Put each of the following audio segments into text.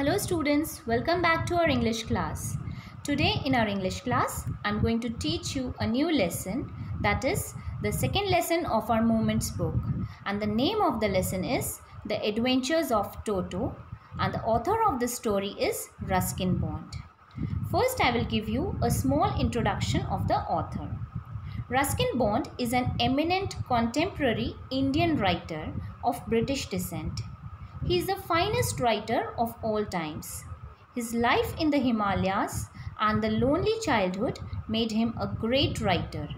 Hello students, welcome back to our English class. Today in our English class, I'm going to teach you a new lesson that is the second lesson of our Moments book. And the name of the lesson is The Adventures of Toto and the author of the story is Ruskin Bond. First, I will give you a small introduction of the author. Ruskin Bond is an eminent contemporary Indian writer of British descent. He is the finest writer of all times. His life in the Himalayas and the lonely childhood made him a great writer.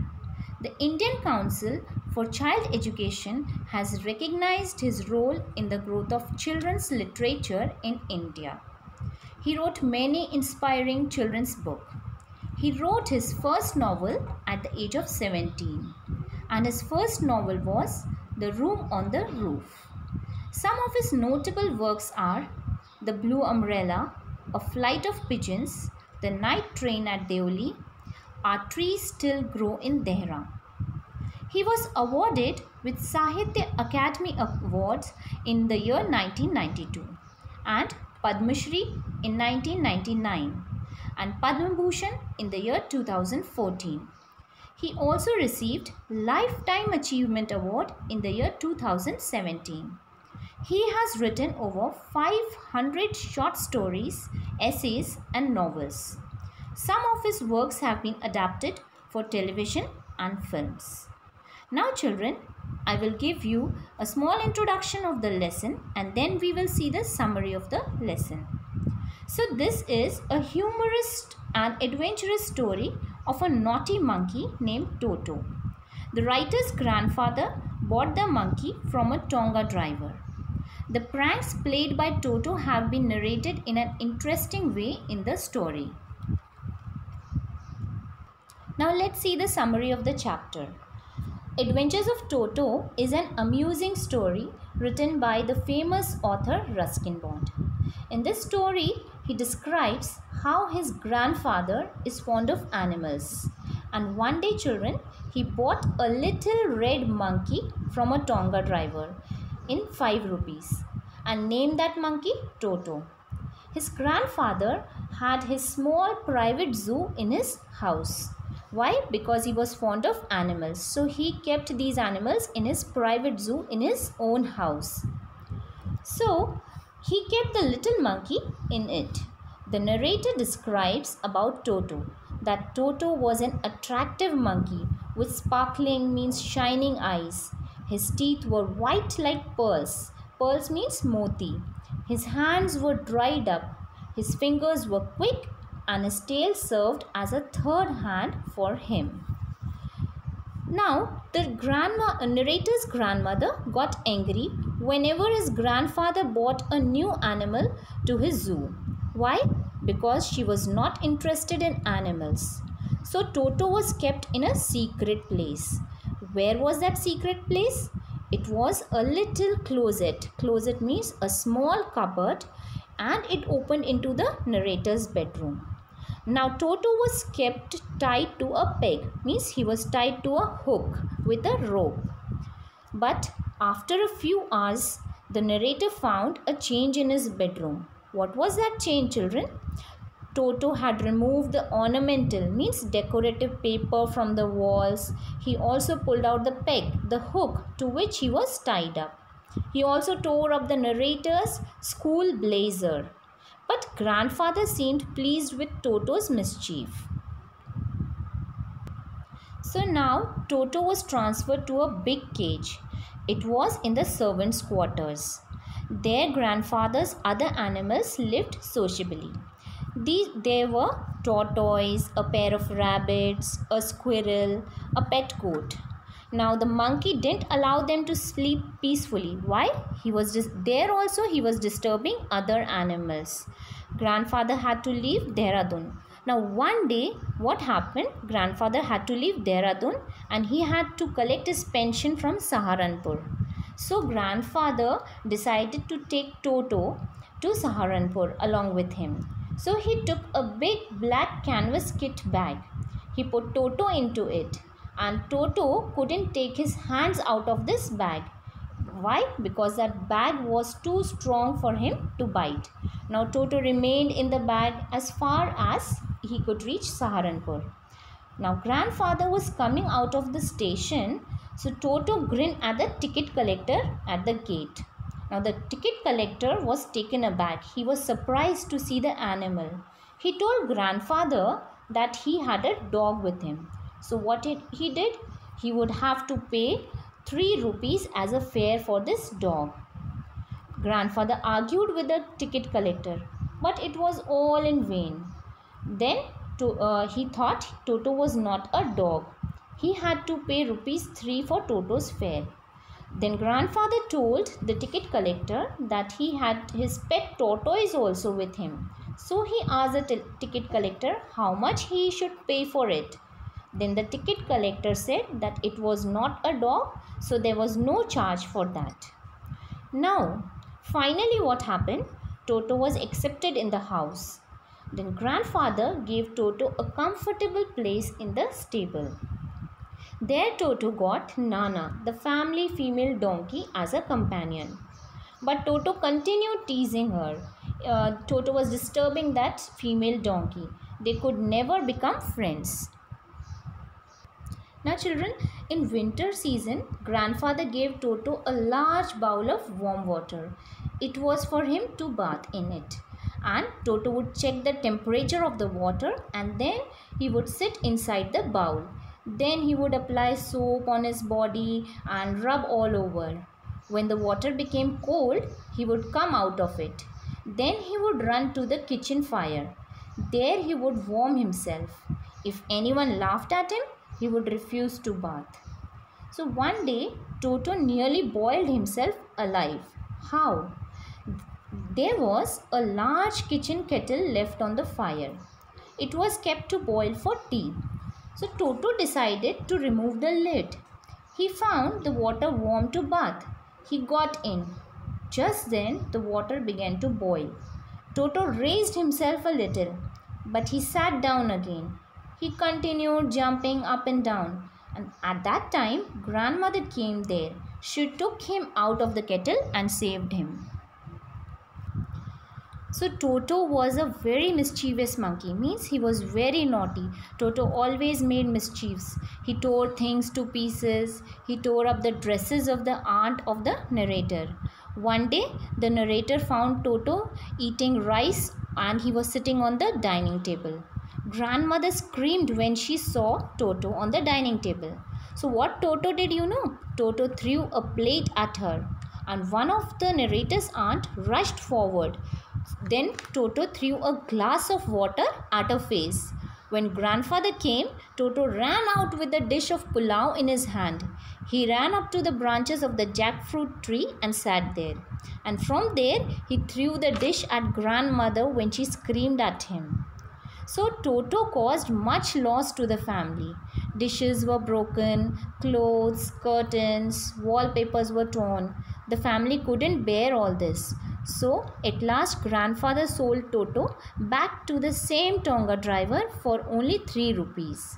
The Indian Council for Child Education has recognized his role in the growth of children's literature in India. He wrote many inspiring children's books. He wrote his first novel at the age of 17 and his first novel was The Room on the Roof. Some of his notable works are The Blue Umbrella, A Flight of Pigeons, The Night Train at Deoli, Our Trees Still Grow in Dehra. He was awarded with Sahitya Academy Awards in the year 1992 and Padma Shri in 1999 and Padma Bhushan in the year 2014. He also received Lifetime Achievement Award in the year 2017. He has written over 500 short stories, essays, and novels. Some of his works have been adapted for television and films. Now, children, I will give you a small introduction of the lesson and then we will see the summary of the lesson. So, this is a humorous and adventurous story of a naughty monkey named Toto. The writer's grandfather bought the monkey from a Tonga driver. The pranks played by Toto have been narrated in an interesting way in the story. Now let's see the summary of the chapter. Adventures of Toto is an amusing story written by the famous author Ruskin Bond. In this story, he describes how his grandfather is fond of animals. And one day, children, he bought a little red monkey from a Tonga driver in 5 rupees and named that monkey Toto. His grandfather had his small private zoo in his house. Why? Because he was fond of animals. So he kept these animals in his private zoo in his own house. So he kept the little monkey in it. The narrator describes about Toto that Toto was an attractive monkey with sparkling means shining eyes. His teeth were white like pearls Pearls means moti. His hands were dried up, his fingers were quick, and his tail served as a third hand for him. Now, the grandma, uh, narrator's grandmother got angry whenever his grandfather bought a new animal to his zoo. Why? Because she was not interested in animals. So, Toto was kept in a secret place. Where was that secret place? It was a little closet. Closet means a small cupboard and it opened into the narrator's bedroom. Now Toto was kept tied to a peg means he was tied to a hook with a rope. But after a few hours the narrator found a change in his bedroom. What was that change children? Toto had removed the ornamental means decorative paper from the walls. He also pulled out the peg, the hook to which he was tied up. He also tore up the narrator's school blazer. But grandfather seemed pleased with Toto's mischief. So now Toto was transferred to a big cage. It was in the servants' quarters. Their grandfather's other animals lived sociably. These, there were tortoise, a pair of rabbits, a squirrel, a pet goat. Now the monkey didn't allow them to sleep peacefully. Why? He was there also he was disturbing other animals. Grandfather had to leave Dehradun. Now one day what happened? Grandfather had to leave Dehradun and he had to collect his pension from Saharanpur. So grandfather decided to take Toto to Saharanpur along with him. So he took a big black canvas kit bag. He put Toto into it and Toto couldn't take his hands out of this bag. Why? Because that bag was too strong for him to bite. Now Toto remained in the bag as far as he could reach Saharanpur. Now grandfather was coming out of the station so Toto grinned at the ticket collector at the gate. Now the ticket collector was taken aback. He was surprised to see the animal. He told grandfather that he had a dog with him. So what he did? He would have to pay 3 rupees as a fare for this dog. Grandfather argued with the ticket collector, but it was all in vain. Then to, uh, he thought Toto was not a dog. He had to pay rupees 3 for Toto's fare. Then grandfather told the ticket collector that he had his pet tortoise also with him. So he asked the ticket collector how much he should pay for it. Then the ticket collector said that it was not a dog, so there was no charge for that. Now, finally, what happened? Toto was accepted in the house. Then grandfather gave Toto a comfortable place in the stable. There Toto got Nana, the family female donkey, as a companion. But Toto continued teasing her. Uh, Toto was disturbing that female donkey. They could never become friends. Now children, in winter season, grandfather gave Toto a large bowl of warm water. It was for him to bath in it and Toto would check the temperature of the water and then he would sit inside the bowl. Then he would apply soap on his body and rub all over. When the water became cold, he would come out of it. Then he would run to the kitchen fire. There he would warm himself. If anyone laughed at him, he would refuse to bath. So one day, Toto nearly boiled himself alive. How? There was a large kitchen kettle left on the fire. It was kept to boil for tea. So Toto decided to remove the lid. He found the water warm to bath. He got in. Just then the water began to boil. Toto raised himself a little, but he sat down again. He continued jumping up and down. And at that time, grandmother came there. She took him out of the kettle and saved him. So Toto was a very mischievous monkey, means he was very naughty. Toto always made mischiefs. He tore things to pieces. He tore up the dresses of the aunt of the narrator. One day, the narrator found Toto eating rice and he was sitting on the dining table. Grandmother screamed when she saw Toto on the dining table. So, what Toto did you know? Toto threw a plate at her, and one of the narrator's aunt rushed forward then Toto threw a glass of water at her face. When grandfather came, Toto ran out with a dish of pulao in his hand. He ran up to the branches of the jackfruit tree and sat there. And from there, he threw the dish at grandmother when she screamed at him. So Toto caused much loss to the family. Dishes were broken, clothes, curtains, wallpapers were torn. The family couldn't bear all this. So at last grandfather sold Toto back to the same Tonga driver for only 3 rupees.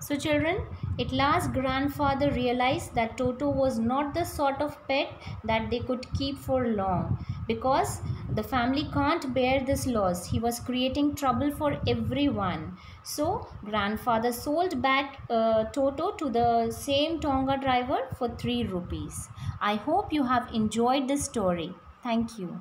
So children, at last grandfather realized that Toto was not the sort of pet that they could keep for long because the family can't bear this loss. He was creating trouble for everyone. So grandfather sold back uh, Toto to the same Tonga driver for 3 rupees. I hope you have enjoyed this story. Thank you.